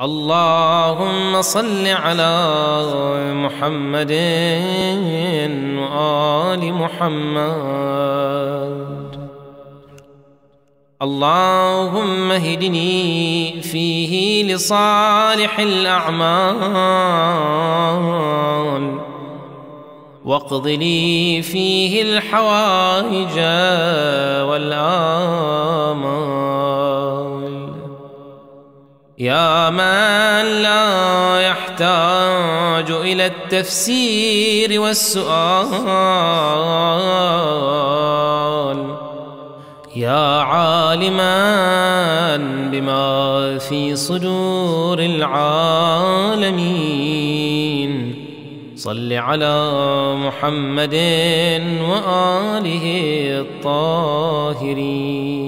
اللهم صل على محمد وآل محمد. اللهم اهدني فيه لصالح الأعمال. واقض لي فيه الحوائج والآمال يا من لا يحتاج إلى التفسير والسؤال يا عالما بما في صدور العالمين صل على محمد وآله الطاهرين